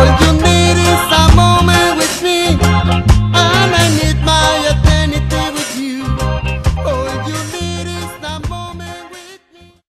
던진